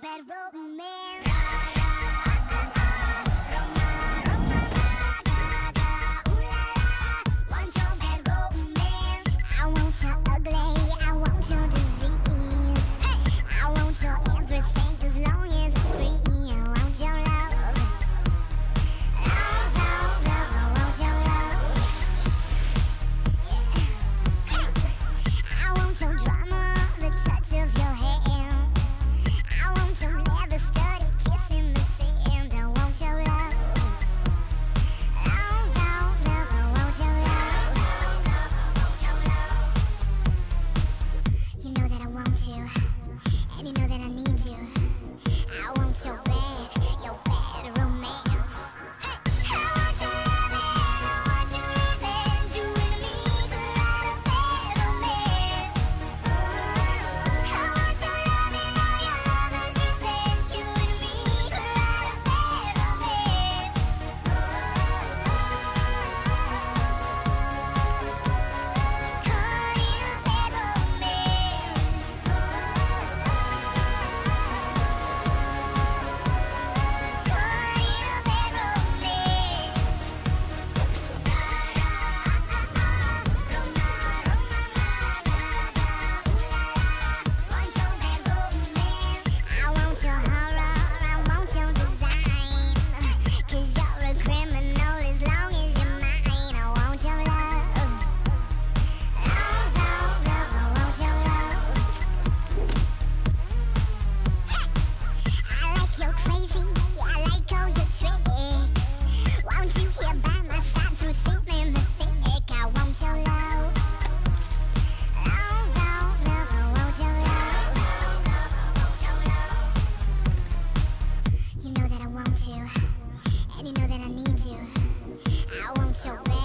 bed, roll and you know that I need you. I want your back.